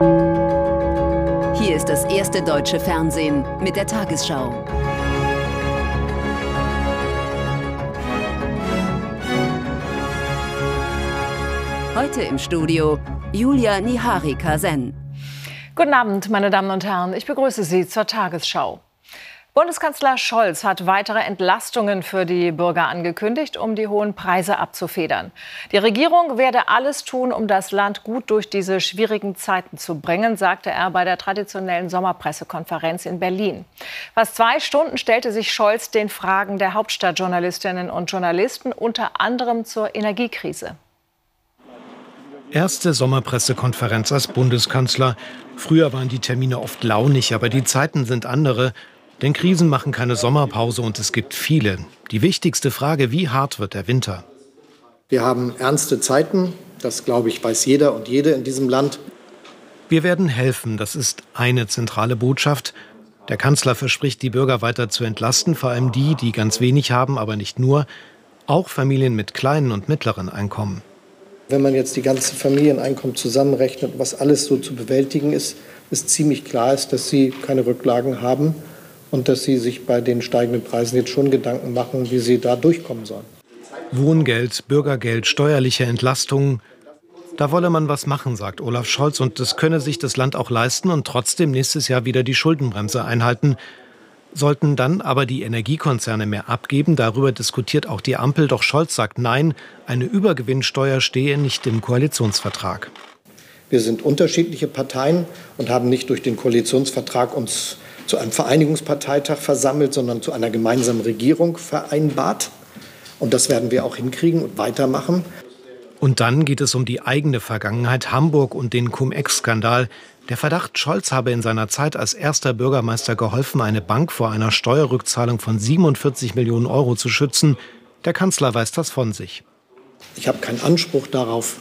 Hier ist das erste deutsche Fernsehen mit der Tagesschau. Heute im Studio Julia Niharika-Sen. Guten Abend, meine Damen und Herren. Ich begrüße Sie zur Tagesschau. Bundeskanzler Scholz hat weitere Entlastungen für die Bürger angekündigt, um die hohen Preise abzufedern. Die Regierung werde alles tun, um das Land gut durch diese schwierigen Zeiten zu bringen, sagte er bei der traditionellen Sommerpressekonferenz in Berlin. Fast zwei Stunden stellte sich Scholz den Fragen der Hauptstadtjournalistinnen und Journalisten, unter anderem zur Energiekrise. Erste Sommerpressekonferenz als Bundeskanzler. Früher waren die Termine oft launig, aber die Zeiten sind andere. Denn Krisen machen keine Sommerpause und es gibt viele. Die wichtigste Frage, wie hart wird der Winter? Wir haben ernste Zeiten, das glaube ich, weiß jeder und jede in diesem Land. Wir werden helfen, das ist eine zentrale Botschaft. Der Kanzler verspricht, die Bürger weiter zu entlasten, vor allem die, die ganz wenig haben, aber nicht nur, auch Familien mit kleinen und mittleren Einkommen. Wenn man jetzt die ganzen Familieneinkommen zusammenrechnet, was alles so zu bewältigen ist, ist ziemlich klar ist, dass sie keine Rücklagen haben und dass sie sich bei den steigenden Preisen jetzt schon Gedanken machen, wie sie da durchkommen sollen. Wohngeld, Bürgergeld, steuerliche Entlastungen. Da wolle man was machen, sagt Olaf Scholz, und das könne sich das Land auch leisten und trotzdem nächstes Jahr wieder die Schuldenbremse einhalten. Sollten dann aber die Energiekonzerne mehr abgeben, darüber diskutiert auch die Ampel, doch Scholz sagt nein, eine Übergewinnsteuer stehe nicht im Koalitionsvertrag. Wir sind unterschiedliche Parteien und haben nicht durch den Koalitionsvertrag uns zu einem Vereinigungsparteitag versammelt, sondern zu einer gemeinsamen Regierung vereinbart. Und das werden wir auch hinkriegen und weitermachen. Und dann geht es um die eigene Vergangenheit, Hamburg und den Cum-Ex-Skandal. Der Verdacht, Scholz habe in seiner Zeit als erster Bürgermeister geholfen, eine Bank vor einer Steuerrückzahlung von 47 Millionen Euro zu schützen. Der Kanzler weiß das von sich. Ich habe keinen Anspruch darauf,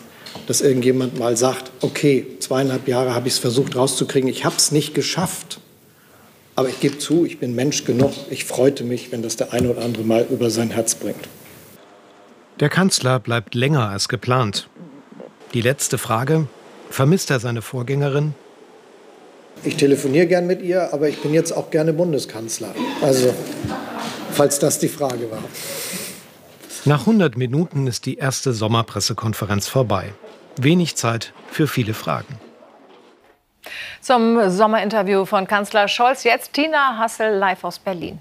dass irgendjemand mal sagt, okay, zweieinhalb Jahre habe ich es versucht rauszukriegen, ich habe es nicht geschafft. Aber ich gebe zu, ich bin Mensch genug. Ich freute mich, wenn das der eine oder andere mal über sein Herz bringt. Der Kanzler bleibt länger als geplant. Die letzte Frage. Vermisst er seine Vorgängerin? Ich telefoniere gern mit ihr, aber ich bin jetzt auch gerne Bundeskanzler. Also, falls das die Frage war. Nach 100 Minuten ist die erste Sommerpressekonferenz vorbei. Wenig Zeit für viele Fragen. Zum Sommerinterview von Kanzler Scholz. Jetzt Tina Hassel live aus Berlin.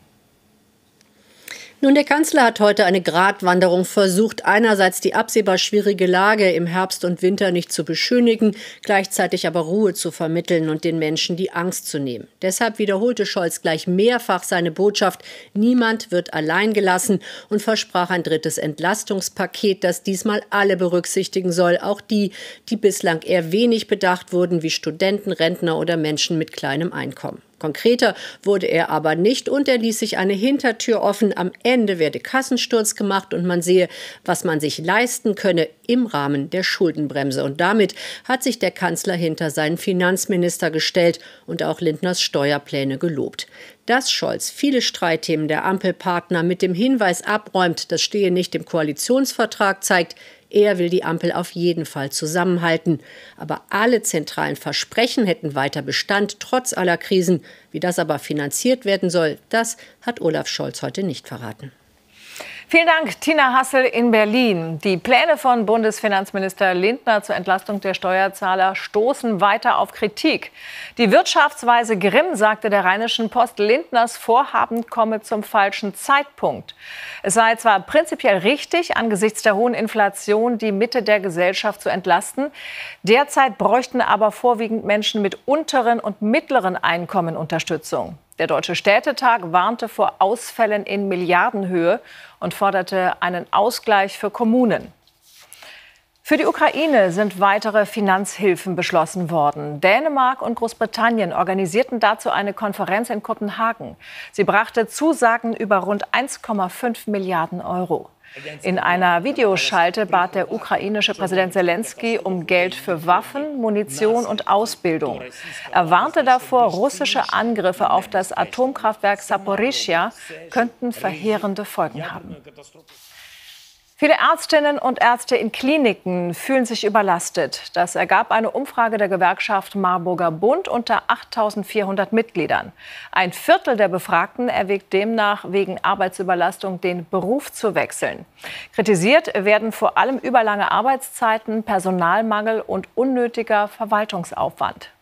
Nun, der Kanzler hat heute eine Gratwanderung versucht, einerseits die absehbar schwierige Lage im Herbst und Winter nicht zu beschönigen, gleichzeitig aber Ruhe zu vermitteln und den Menschen die Angst zu nehmen. Deshalb wiederholte Scholz gleich mehrfach seine Botschaft, niemand wird allein gelassen und versprach ein drittes Entlastungspaket, das diesmal alle berücksichtigen soll, auch die, die bislang eher wenig bedacht wurden, wie Studenten, Rentner oder Menschen mit kleinem Einkommen. Konkreter wurde er aber nicht und er ließ sich eine Hintertür offen. Am Ende werde Kassensturz gemacht und man sehe, was man sich leisten könne im Rahmen der Schuldenbremse. Und damit hat sich der Kanzler hinter seinen Finanzminister gestellt und auch Lindners Steuerpläne gelobt. Dass Scholz viele Streitthemen der Ampelpartner mit dem Hinweis abräumt, das stehe nicht im Koalitionsvertrag, zeigt, er will die Ampel auf jeden Fall zusammenhalten. Aber alle zentralen Versprechen hätten weiter Bestand, trotz aller Krisen. Wie das aber finanziert werden soll, das hat Olaf Scholz heute nicht verraten. Vielen Dank, Tina Hassel in Berlin. Die Pläne von Bundesfinanzminister Lindner zur Entlastung der Steuerzahler stoßen weiter auf Kritik. Die Wirtschaftsweise Grimm sagte der Rheinischen Post, Lindners Vorhaben komme zum falschen Zeitpunkt. Es sei zwar prinzipiell richtig, angesichts der hohen Inflation die Mitte der Gesellschaft zu entlasten. Derzeit bräuchten aber vorwiegend Menschen mit unteren und mittleren Einkommen Unterstützung. Der Deutsche Städtetag warnte vor Ausfällen in Milliardenhöhe und forderte einen Ausgleich für Kommunen. Für die Ukraine sind weitere Finanzhilfen beschlossen worden. Dänemark und Großbritannien organisierten dazu eine Konferenz in Kopenhagen. Sie brachte Zusagen über rund 1,5 Milliarden Euro. In einer Videoschalte bat der ukrainische Präsident Zelensky um Geld für Waffen, Munition und Ausbildung. Er warnte davor, russische Angriffe auf das Atomkraftwerk Saporischia könnten verheerende Folgen haben. Viele Ärztinnen und Ärzte in Kliniken fühlen sich überlastet. Das ergab eine Umfrage der Gewerkschaft Marburger Bund unter 8400 Mitgliedern. Ein Viertel der Befragten erwägt demnach wegen Arbeitsüberlastung den Beruf zu wechseln. Kritisiert werden vor allem überlange Arbeitszeiten, Personalmangel und unnötiger Verwaltungsaufwand.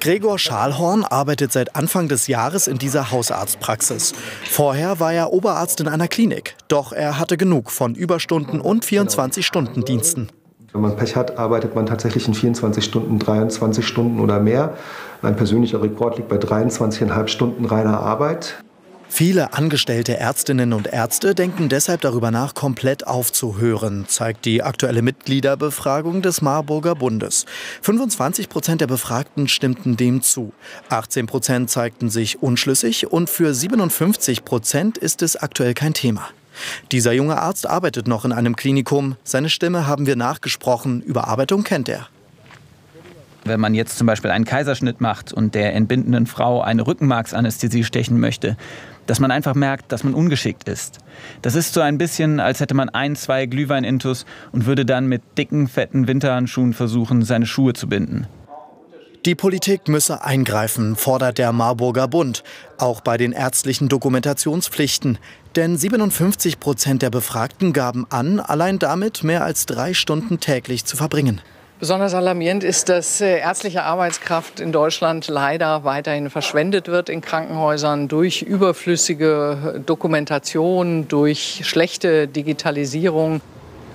Gregor Schalhorn arbeitet seit Anfang des Jahres in dieser Hausarztpraxis. Vorher war er Oberarzt in einer Klinik. Doch er hatte genug von Überstunden und 24-Stunden-Diensten. Wenn man Pech hat, arbeitet man tatsächlich in 24 Stunden, 23 Stunden oder mehr. Mein persönlicher Rekord liegt bei 23,5 Stunden reiner Arbeit. Viele angestellte Ärztinnen und Ärzte denken deshalb darüber nach, komplett aufzuhören, zeigt die aktuelle Mitgliederbefragung des Marburger Bundes. 25 Prozent der Befragten stimmten dem zu. 18 Prozent zeigten sich unschlüssig und für 57 Prozent ist es aktuell kein Thema. Dieser junge Arzt arbeitet noch in einem Klinikum. Seine Stimme haben wir nachgesprochen. Überarbeitung kennt er. Wenn man jetzt zum Beispiel einen Kaiserschnitt macht und der entbindenden Frau eine Rückenmarksanästhesie stechen möchte, dass man einfach merkt, dass man ungeschickt ist. Das ist so ein bisschen, als hätte man ein, zwei Glühwein-Intus und würde dann mit dicken, fetten Winterhandschuhen versuchen, seine Schuhe zu binden. Die Politik müsse eingreifen, fordert der Marburger Bund, auch bei den ärztlichen Dokumentationspflichten. Denn 57 Prozent der Befragten gaben an, allein damit mehr als drei Stunden täglich zu verbringen. Besonders alarmierend ist, dass äh, ärztliche Arbeitskraft in Deutschland leider weiterhin verschwendet wird in Krankenhäusern durch überflüssige Dokumentation, durch schlechte Digitalisierung.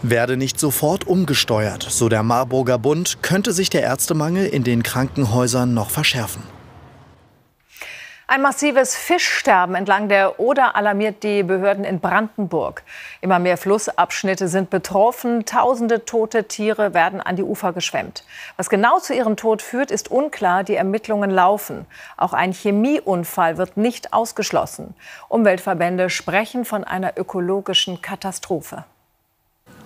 Werde nicht sofort umgesteuert, so der Marburger Bund, könnte sich der Ärztemangel in den Krankenhäusern noch verschärfen. Ein massives Fischsterben entlang der Oder alarmiert die Behörden in Brandenburg. Immer mehr Flussabschnitte sind betroffen. Tausende tote Tiere werden an die Ufer geschwemmt. Was genau zu ihrem Tod führt, ist unklar. Die Ermittlungen laufen. Auch ein Chemieunfall wird nicht ausgeschlossen. Umweltverbände sprechen von einer ökologischen Katastrophe.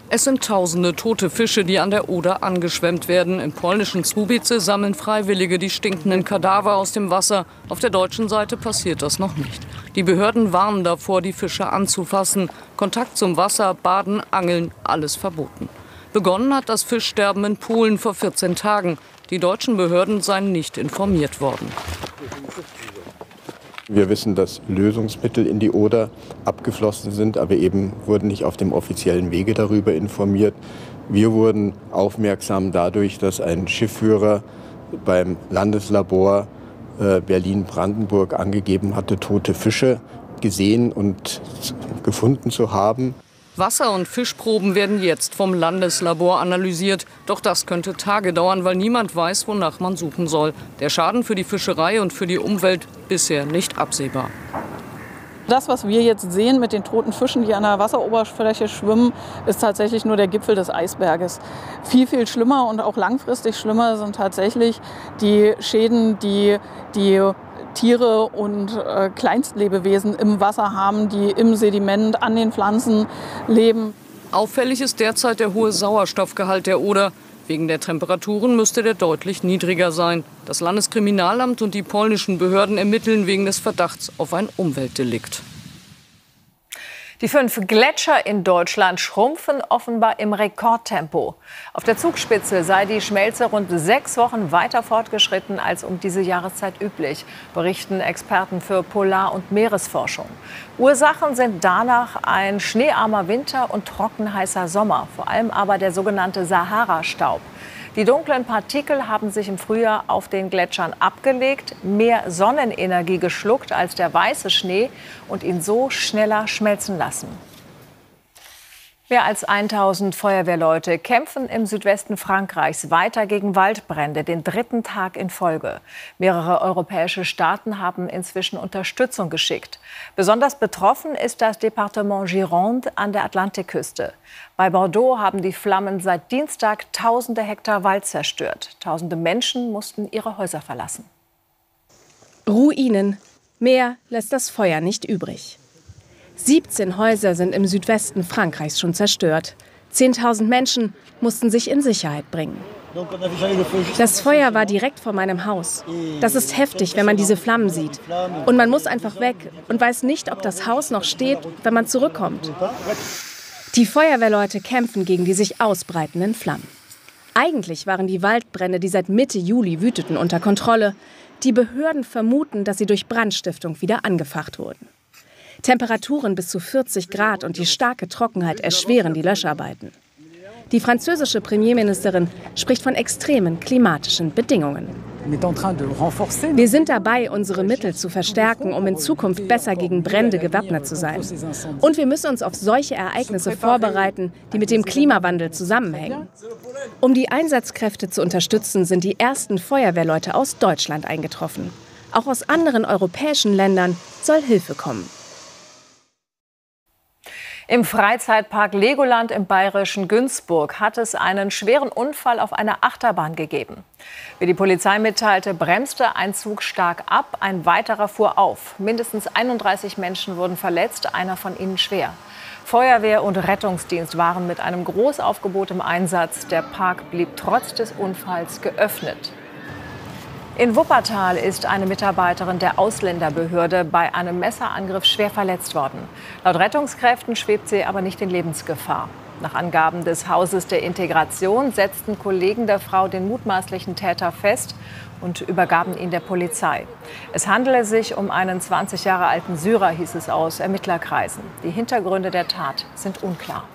Es sind tausende tote Fische, die an der Oder angeschwemmt werden. Im polnischen Słubice sammeln Freiwillige die stinkenden Kadaver aus dem Wasser. Auf der deutschen Seite passiert das noch nicht. Die Behörden warnen davor, die Fische anzufassen. Kontakt zum Wasser, Baden, Angeln, alles verboten. Begonnen hat das Fischsterben in Polen vor 14 Tagen. Die deutschen Behörden seien nicht informiert worden. Wir wissen, dass Lösungsmittel in die Oder abgeflossen sind, aber eben wurden nicht auf dem offiziellen Wege darüber informiert. Wir wurden aufmerksam dadurch, dass ein Schiffführer beim Landeslabor äh, Berlin-Brandenburg angegeben hatte, tote Fische gesehen und gefunden zu haben. Wasser- und Fischproben werden jetzt vom Landeslabor analysiert. Doch das könnte Tage dauern, weil niemand weiß, wonach man suchen soll. Der Schaden für die Fischerei und für die Umwelt bisher nicht absehbar. Das, was wir jetzt sehen mit den toten Fischen, die an der Wasseroberfläche schwimmen, ist tatsächlich nur der Gipfel des Eisberges. Viel, viel schlimmer und auch langfristig schlimmer sind tatsächlich die Schäden, die die Tiere und äh, Kleinstlebewesen im Wasser haben, die im Sediment an den Pflanzen leben. Auffällig ist derzeit der hohe Sauerstoffgehalt der Oder. Wegen der Temperaturen müsste der deutlich niedriger sein. Das Landeskriminalamt und die polnischen Behörden ermitteln wegen des Verdachts auf ein Umweltdelikt. Die fünf Gletscher in Deutschland schrumpfen offenbar im Rekordtempo. Auf der Zugspitze sei die Schmelze rund sechs Wochen weiter fortgeschritten als um diese Jahreszeit üblich, berichten Experten für Polar- und Meeresforschung. Ursachen sind danach ein schneearmer Winter und trockenheißer Sommer, vor allem aber der sogenannte Sahara-Staub. Die dunklen Partikel haben sich im Frühjahr auf den Gletschern abgelegt, mehr Sonnenenergie geschluckt als der weiße Schnee und ihn so schneller schmelzen lassen. Mehr als 1000 Feuerwehrleute kämpfen im Südwesten Frankreichs weiter gegen Waldbrände, den dritten Tag in Folge. Mehrere europäische Staaten haben inzwischen Unterstützung geschickt. Besonders betroffen ist das Departement Gironde an der Atlantikküste. Bei Bordeaux haben die Flammen seit Dienstag tausende Hektar Wald zerstört. Tausende Menschen mussten ihre Häuser verlassen. Ruinen. Mehr lässt das Feuer nicht übrig. 17 Häuser sind im Südwesten Frankreichs schon zerstört. 10.000 Menschen mussten sich in Sicherheit bringen. Das Feuer war direkt vor meinem Haus. Das ist heftig, wenn man diese Flammen sieht. Und man muss einfach weg und weiß nicht, ob das Haus noch steht, wenn man zurückkommt. Die Feuerwehrleute kämpfen gegen die sich ausbreitenden Flammen. Eigentlich waren die Waldbrände, die seit Mitte Juli wüteten, unter Kontrolle. Die Behörden vermuten, dass sie durch Brandstiftung wieder angefacht wurden. Temperaturen bis zu 40 Grad und die starke Trockenheit erschweren die Löscharbeiten. Die französische Premierministerin spricht von extremen klimatischen Bedingungen. Wir sind dabei, unsere Mittel zu verstärken, um in Zukunft besser gegen Brände gewappnet zu sein. Und wir müssen uns auf solche Ereignisse vorbereiten, die mit dem Klimawandel zusammenhängen. Um die Einsatzkräfte zu unterstützen, sind die ersten Feuerwehrleute aus Deutschland eingetroffen. Auch aus anderen europäischen Ländern soll Hilfe kommen. Im Freizeitpark Legoland im bayerischen Günzburg hat es einen schweren Unfall auf einer Achterbahn gegeben. Wie die Polizei mitteilte, bremste ein Zug stark ab, ein weiterer fuhr auf. Mindestens 31 Menschen wurden verletzt, einer von ihnen schwer. Feuerwehr und Rettungsdienst waren mit einem Großaufgebot im Einsatz. Der Park blieb trotz des Unfalls geöffnet. In Wuppertal ist eine Mitarbeiterin der Ausländerbehörde bei einem Messerangriff schwer verletzt worden. Laut Rettungskräften schwebt sie aber nicht in Lebensgefahr. Nach Angaben des Hauses der Integration setzten Kollegen der Frau den mutmaßlichen Täter fest und übergaben ihn der Polizei. Es handele sich um einen 20 Jahre alten Syrer, hieß es aus Ermittlerkreisen. Die Hintergründe der Tat sind unklar.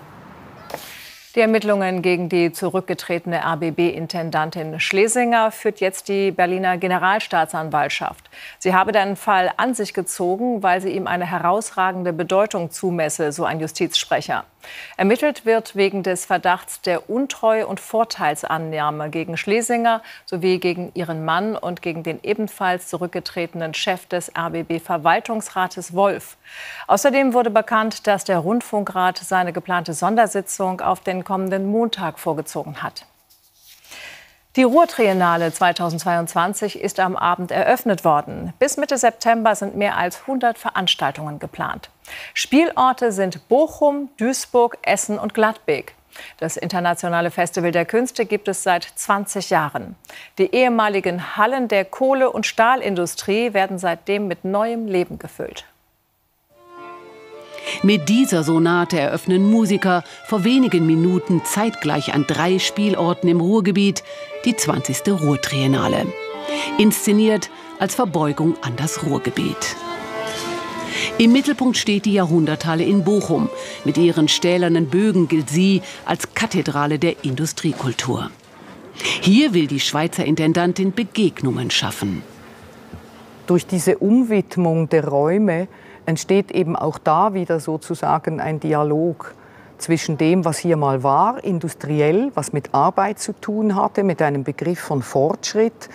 Die Ermittlungen gegen die zurückgetretene RBB-Intendantin Schlesinger führt jetzt die Berliner Generalstaatsanwaltschaft. Sie habe den Fall an sich gezogen, weil sie ihm eine herausragende Bedeutung zumesse, so ein Justizsprecher. Ermittelt wird wegen des Verdachts der Untreue und Vorteilsannahme gegen Schlesinger sowie gegen ihren Mann und gegen den ebenfalls zurückgetretenen Chef des RBB-Verwaltungsrates Wolf. Außerdem wurde bekannt, dass der Rundfunkrat seine geplante Sondersitzung auf den kommenden Montag vorgezogen hat. Die Ruhrtriennale 2022 ist am Abend eröffnet worden. Bis Mitte September sind mehr als 100 Veranstaltungen geplant. Spielorte sind Bochum, Duisburg, Essen und Gladbeck. Das internationale Festival der Künste gibt es seit 20 Jahren. Die ehemaligen Hallen der Kohle- und Stahlindustrie werden seitdem mit neuem Leben gefüllt. Mit dieser Sonate eröffnen Musiker vor wenigen Minuten zeitgleich an drei Spielorten im Ruhrgebiet die 20. Ruhrtriennale. Inszeniert als Verbeugung an das Ruhrgebiet. Im Mittelpunkt steht die Jahrhunderthalle in Bochum. Mit ihren stählernen Bögen gilt sie als Kathedrale der Industriekultur. Hier will die Schweizer Intendantin Begegnungen schaffen. Durch diese Umwidmung der Räume entsteht eben auch da wieder sozusagen ein Dialog zwischen dem, was hier mal war, industriell, was mit Arbeit zu tun hatte, mit einem Begriff von Fortschritt.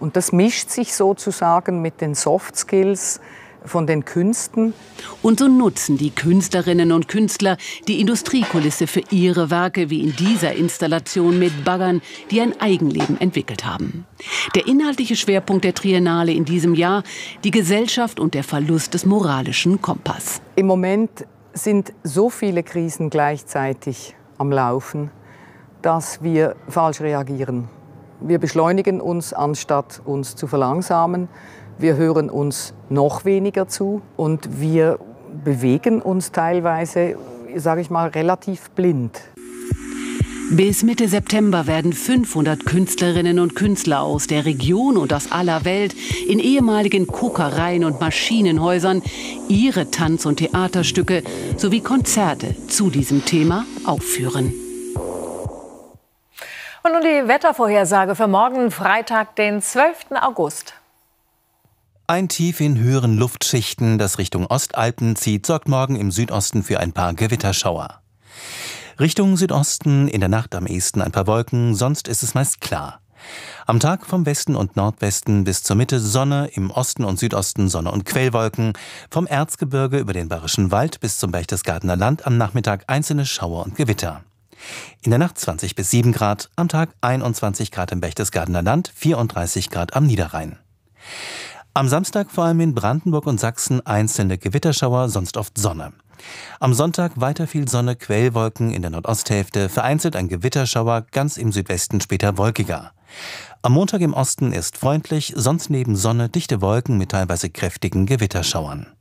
Und das mischt sich sozusagen mit den Soft Skills, von den Künsten. Und so nutzen die Künstlerinnen und Künstler die Industriekulisse für ihre Werke, wie in dieser Installation mit Baggern, die ein Eigenleben entwickelt haben. Der inhaltliche Schwerpunkt der Triennale in diesem Jahr, die Gesellschaft und der Verlust des moralischen Kompass. Im Moment sind so viele Krisen gleichzeitig am Laufen, dass wir falsch reagieren. Wir beschleunigen uns, anstatt uns zu verlangsamen. Wir hören uns noch weniger zu und wir bewegen uns teilweise, sage ich mal, relativ blind. Bis Mitte September werden 500 Künstlerinnen und Künstler aus der Region und aus aller Welt in ehemaligen Kokereien und Maschinenhäusern ihre Tanz- und Theaterstücke sowie Konzerte zu diesem Thema aufführen. Und nun die Wettervorhersage für morgen Freitag, den 12. August. Ein Tief in höheren Luftschichten, das Richtung Ostalpen zieht, sorgt morgen im Südosten für ein paar Gewitterschauer. Richtung Südosten in der Nacht am ehesten ein paar Wolken, sonst ist es meist klar. Am Tag vom Westen und Nordwesten bis zur Mitte Sonne, im Osten und Südosten Sonne und Quellwolken, vom Erzgebirge über den Bayerischen Wald bis zum Berchtesgadener Land am Nachmittag einzelne Schauer und Gewitter. In der Nacht 20 bis 7 Grad, am Tag 21 Grad im Berchtesgadener Land, 34 Grad am Niederrhein. Am Samstag vor allem in Brandenburg und Sachsen einzelne Gewitterschauer, sonst oft Sonne. Am Sonntag weiter viel Sonne, Quellwolken in der Nordosthälfte, vereinzelt ein Gewitterschauer, ganz im Südwesten später wolkiger. Am Montag im Osten ist freundlich, sonst neben Sonne dichte Wolken mit teilweise kräftigen Gewitterschauern.